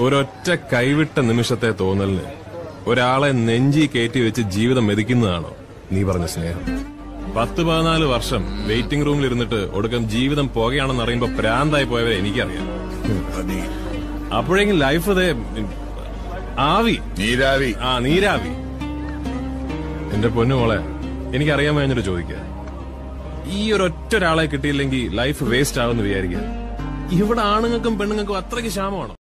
ഒരൊറ്റ കൈവിട്ട നിമിഷത്തെ തോന്നലിന് ഒരാളെ നെഞ്ചി കയറ്റി വെച്ച് ജീവിതം മെതിക്കുന്നതാണോ നീ പറഞ്ഞ സ്നേഹം? പത്ത് പതിനാല് വർഷം വെയിറ്റിംഗ് റൂമിൽ ഇരുന്നിട്ട് ഒടുക്കം ജീവിതം പോകുകയാണെന്ന് അറിയുമ്പോ പ്രാന്തായി പോയവരെ എനിക്കറിയാം. അപ്പോഴെങ്കിലും ലൈഫ് അതേ ആവി. നീരാവി. ആ നീരാവി. എന്റെ പൊന്നു മോളെ എനിക്കറിയാൻ വേണ്ടിട്ട് ചോദിക്കുക ഈ ഒരു ഒറ്റ ഒരാളെ കിട്ടിയില്ലെങ്കിൽ ലൈഫ് വേസ്റ്റ് ആവുമെന്ന് വിചാരിക്കുക ഇവിടെ ആണുങ്ങൾക്കും പെണ്ണുങ്ങൾക്കും അത്രയ്ക്ക് ക്ഷാമമാണോ?